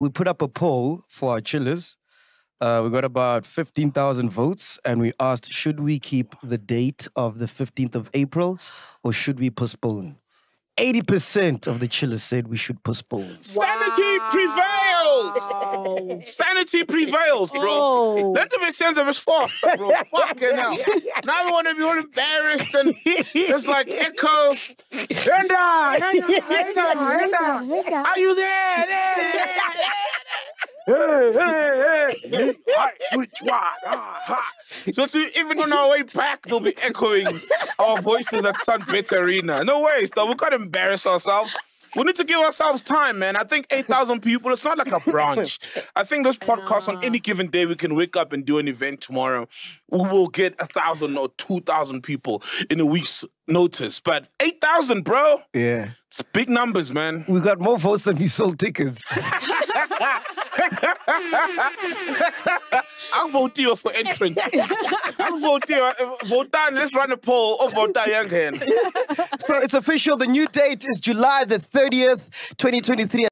we put up a poll for our chillers. Uh, we got about 15,000 votes, and we asked should we keep the date of the 15th of April or should we postpone? 80% of the chillers said we should postpone. Sanity prevails. Sanity prevails, bro. Oh. Let them be sense of his force, bro. Fucking hell. Now we want to be all embarrassed and it's like echo. Linda, Linda, Linda, Linda. Are you there? there, there, there? Hey, hey, hey. Hi, which one? Ha. So to, even on our way back, they'll be echoing our voices at Sunbet Arena. No ways, though. We can't embarrass ourselves. We need to give ourselves time, man. I think 8,000 people, it's not like a branch. I think this podcast, on any given day, we can wake up and do an event tomorrow. We will get a 1,000 or 2,000 people in a week's notice. But 8,000, bro, Yeah. it's big numbers, man. We got more votes than we sold tickets. I'll vote you for entrance. I'll vote you. Vote down. Let's run a poll. Oh, vote down again. so it's official. The new date is July the 30th, 2023.